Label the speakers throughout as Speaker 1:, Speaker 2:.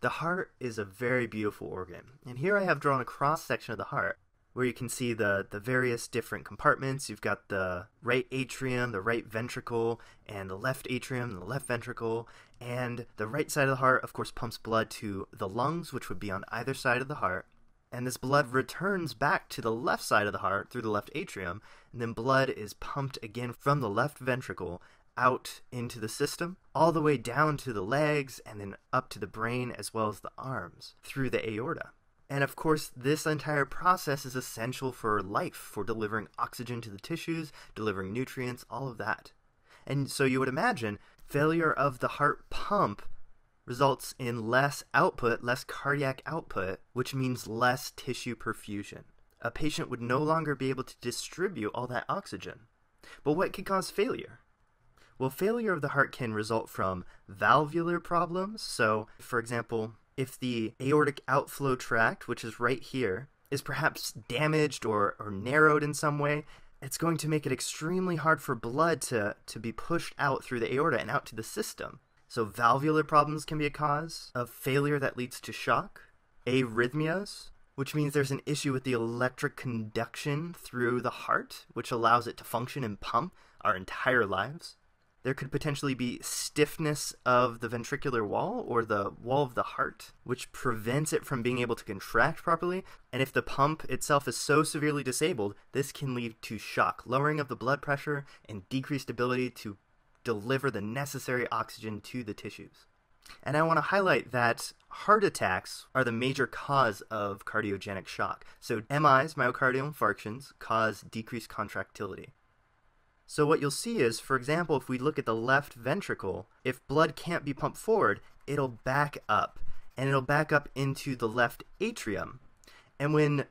Speaker 1: The heart is a very beautiful organ. And here I have drawn a cross section of the heart where you can see the, the various different compartments. You've got the right atrium, the right ventricle, and the left atrium, the left ventricle. And the right side of the heart, of course, pumps blood to the lungs, which would be on either side of the heart. And this blood returns back to the left side of the heart through the left atrium. And then blood is pumped again from the left ventricle out into the system, all the way down to the legs, and then up to the brain as well as the arms through the aorta. And of course, this entire process is essential for life, for delivering oxygen to the tissues, delivering nutrients, all of that. And so you would imagine failure of the heart pump results in less output, less cardiac output, which means less tissue perfusion. A patient would no longer be able to distribute all that oxygen. But what could cause failure? Well, failure of the heart can result from valvular problems. So, for example, if the aortic outflow tract, which is right here, is perhaps damaged or, or narrowed in some way, it's going to make it extremely hard for blood to, to be pushed out through the aorta and out to the system. So, valvular problems can be a cause of failure that leads to shock. Arrhythmias, which means there's an issue with the electric conduction through the heart, which allows it to function and pump our entire lives there could potentially be stiffness of the ventricular wall or the wall of the heart, which prevents it from being able to contract properly. And if the pump itself is so severely disabled, this can lead to shock, lowering of the blood pressure, and decreased ability to deliver the necessary oxygen to the tissues. And I want to highlight that heart attacks are the major cause of cardiogenic shock. So, MIs, myocardial infarctions, cause decreased contractility. So what you'll see is, for example, if we look at the left ventricle, if blood can't be pumped forward, it'll back up, and it'll back up into the left atrium. And when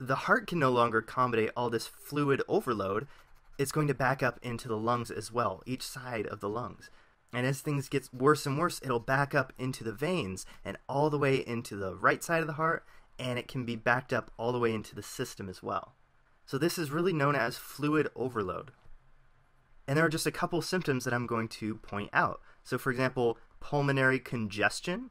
Speaker 1: the heart can no longer accommodate all this fluid overload, it's going to back up into the lungs as well, each side of the lungs. And as things get worse and worse, it'll back up into the veins and all the way into the right side of the heart, and it can be backed up all the way into the system as well. So this is really known as fluid overload. And there are just a couple symptoms that I'm going to point out. So, for example, pulmonary congestion.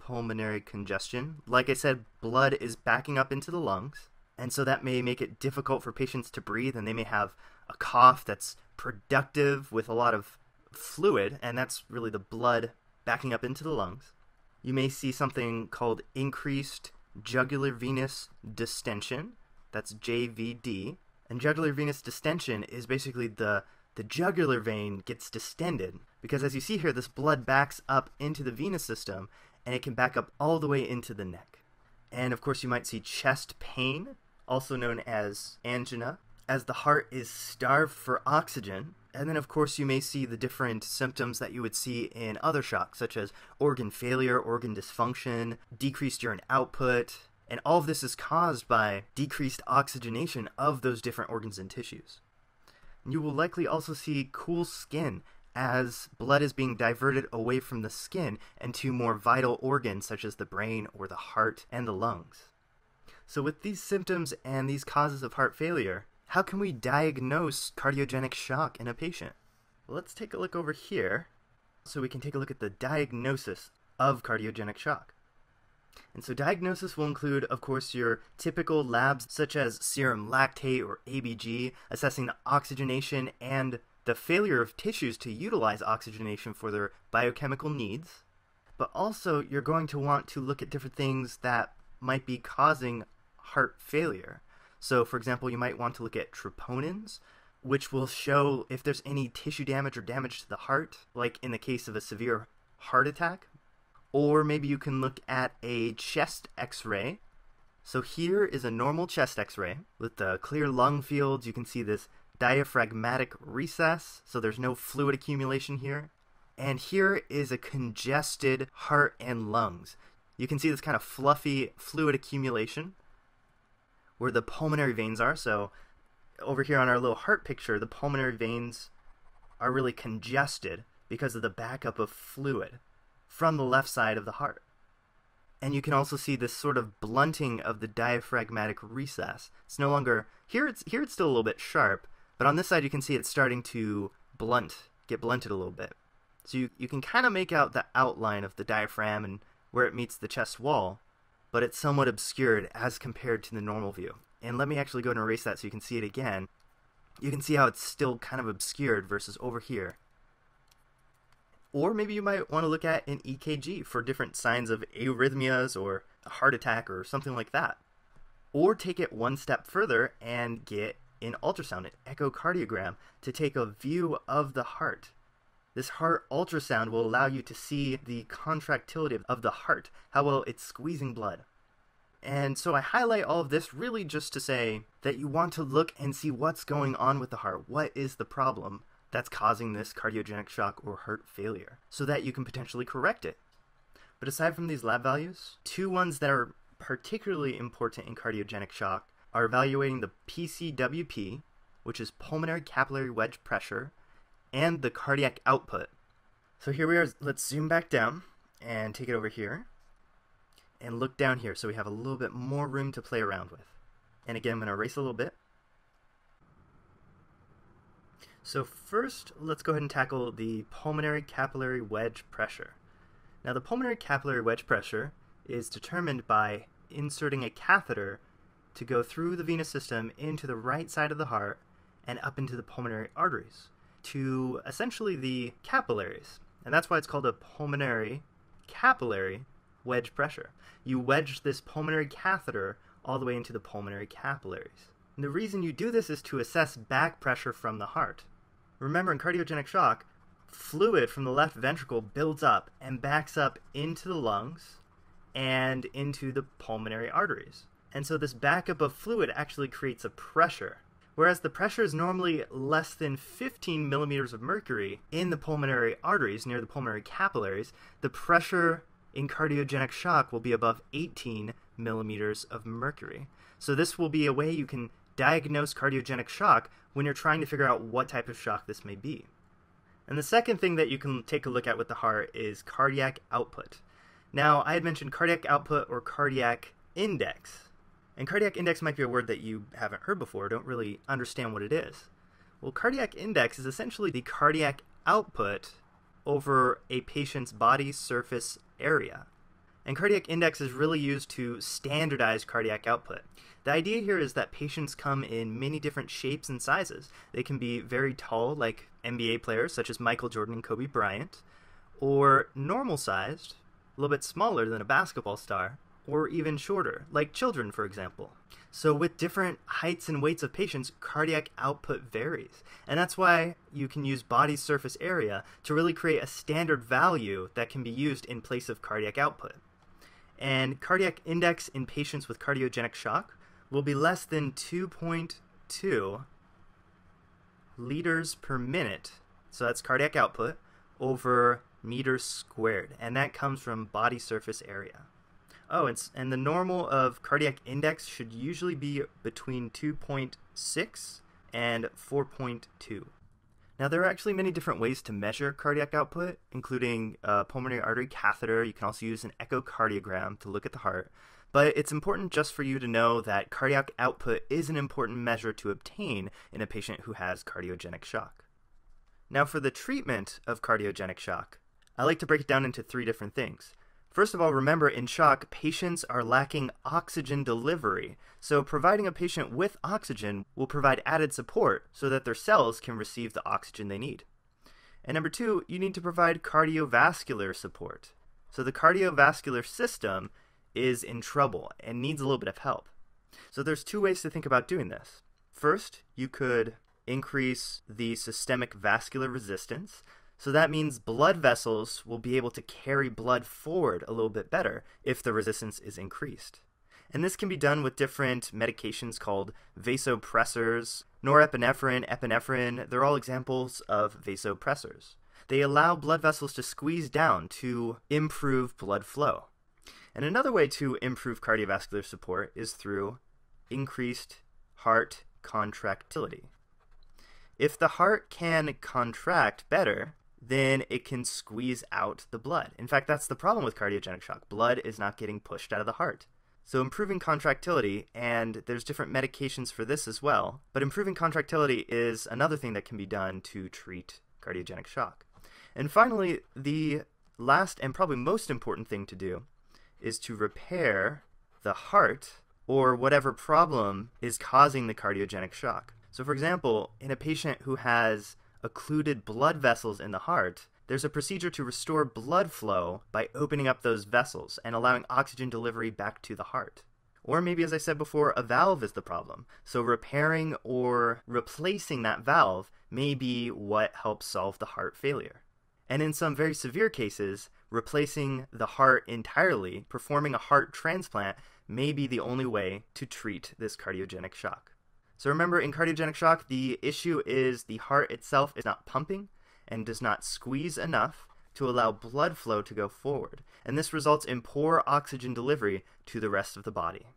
Speaker 1: Pulmonary congestion. Like I said, blood is backing up into the lungs. And so that may make it difficult for patients to breathe, and they may have a cough that's productive with a lot of fluid, and that's really the blood backing up into the lungs. You may see something called increased jugular venous distension. That's JVD. And jugular venous distension is basically the the jugular vein gets distended because as you see here, this blood backs up into the venous system and it can back up all the way into the neck. And of course, you might see chest pain, also known as angina, as the heart is starved for oxygen. And then, of course, you may see the different symptoms that you would see in other shocks, such as organ failure, organ dysfunction, decreased urine output, and all of this is caused by decreased oxygenation of those different organs and tissues. You will likely also see cool skin as blood is being diverted away from the skin and to more vital organs such as the brain or the heart and the lungs. So, with these symptoms and these causes of heart failure, how can we diagnose cardiogenic shock in a patient? Well, let's take a look over here so we can take a look at the diagnosis of cardiogenic shock. And so diagnosis will include, of course, your typical labs such as serum lactate or ABG, assessing the oxygenation and the failure of tissues to utilize oxygenation for their biochemical needs. But also, you're going to want to look at different things that might be causing heart failure. So, for example, you might want to look at troponins, which will show if there's any tissue damage or damage to the heart, like in the case of a severe heart attack, or maybe you can look at a chest x-ray. So here is a normal chest x-ray with the clear lung fields. You can see this diaphragmatic recess, so there's no fluid accumulation here. And here is a congested heart and lungs. You can see this kind of fluffy fluid accumulation where the pulmonary veins are. So over here on our little heart picture, the pulmonary veins are really congested because of the backup of fluid from the left side of the heart. And you can also see this sort of blunting of the diaphragmatic recess. It's no longer here it's here it's still a little bit sharp, but on this side you can see it's starting to blunt, get blunted a little bit. So you, you can kind of make out the outline of the diaphragm and where it meets the chest wall, but it's somewhat obscured as compared to the normal view. And let me actually go and erase that so you can see it again. You can see how it's still kind of obscured versus over here. Or maybe you might want to look at an EKG for different signs of arrhythmias or a heart attack or something like that. Or take it one step further and get an ultrasound, an echocardiogram, to take a view of the heart. This heart ultrasound will allow you to see the contractility of the heart, how well it's squeezing blood. And so I highlight all of this really just to say that you want to look and see what's going on with the heart. What is the problem that's causing this cardiogenic shock or heart failure so that you can potentially correct it. But aside from these lab values, two ones that are particularly important in cardiogenic shock are evaluating the PCWP, which is pulmonary capillary wedge pressure, and the cardiac output. So here we are, let's zoom back down and take it over here and look down here so we have a little bit more room to play around with. And again, I'm going to erase a little bit. So first, let's go ahead and tackle the pulmonary capillary wedge pressure. Now the pulmonary capillary wedge pressure is determined by inserting a catheter to go through the venous system into the right side of the heart and up into the pulmonary arteries to essentially the capillaries. And that's why it's called a pulmonary capillary wedge pressure. You wedge this pulmonary catheter all the way into the pulmonary capillaries. And the reason you do this is to assess back pressure from the heart. Remember, in cardiogenic shock, fluid from the left ventricle builds up and backs up into the lungs and into the pulmonary arteries. And so this backup of fluid actually creates a pressure. Whereas the pressure is normally less than 15 millimeters of mercury in the pulmonary arteries, near the pulmonary capillaries, the pressure in cardiogenic shock will be above 18 millimeters of mercury. So this will be a way you can diagnose cardiogenic shock when you're trying to figure out what type of shock this may be. And the second thing that you can take a look at with the heart is cardiac output. Now, I had mentioned cardiac output or cardiac index. And cardiac index might be a word that you haven't heard before, don't really understand what it is. Well, cardiac index is essentially the cardiac output over a patient's body surface area. And cardiac index is really used to standardize cardiac output. The idea here is that patients come in many different shapes and sizes. They can be very tall, like NBA players such as Michael Jordan and Kobe Bryant, or normal sized, a little bit smaller than a basketball star, or even shorter, like children, for example. So, with different heights and weights of patients, cardiac output varies. And that's why you can use body surface area to really create a standard value that can be used in place of cardiac output. And cardiac index in patients with cardiogenic shock will be less than 2.2 liters per minute. So that's cardiac output over meters squared. And that comes from body surface area. Oh, and, and the normal of cardiac index should usually be between 2.6 and 4.2. Now, there are actually many different ways to measure cardiac output, including a pulmonary artery catheter. You can also use an echocardiogram to look at the heart. But it's important just for you to know that cardiac output is an important measure to obtain in a patient who has cardiogenic shock. Now, for the treatment of cardiogenic shock, I like to break it down into three different things. First of all, remember in shock, patients are lacking oxygen delivery, so providing a patient with oxygen will provide added support so that their cells can receive the oxygen they need. And number two, you need to provide cardiovascular support. So the cardiovascular system is in trouble and needs a little bit of help. So there's two ways to think about doing this. First, you could increase the systemic vascular resistance. So that means blood vessels will be able to carry blood forward a little bit better if the resistance is increased. And this can be done with different medications called vasopressors, norepinephrine, epinephrine. They're all examples of vasopressors. They allow blood vessels to squeeze down to improve blood flow. And another way to improve cardiovascular support is through increased heart contractility. If the heart can contract better, then it can squeeze out the blood. In fact, that's the problem with cardiogenic shock. Blood is not getting pushed out of the heart. So improving contractility, and there's different medications for this as well, but improving contractility is another thing that can be done to treat cardiogenic shock. And finally, the last and probably most important thing to do is to repair the heart or whatever problem is causing the cardiogenic shock. So, for example, in a patient who has occluded blood vessels in the heart, there's a procedure to restore blood flow by opening up those vessels and allowing oxygen delivery back to the heart. Or maybe, as I said before, a valve is the problem. So, repairing or replacing that valve may be what helps solve the heart failure. And in some very severe cases, replacing the heart entirely, performing a heart transplant, may be the only way to treat this cardiogenic shock. So remember, in cardiogenic shock, the issue is the heart itself is not pumping and does not squeeze enough to allow blood flow to go forward. And this results in poor oxygen delivery to the rest of the body.